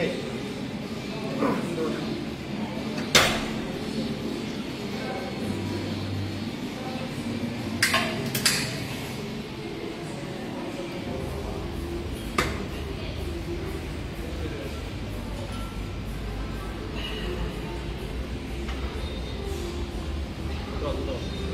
で、どうぞどうぞ。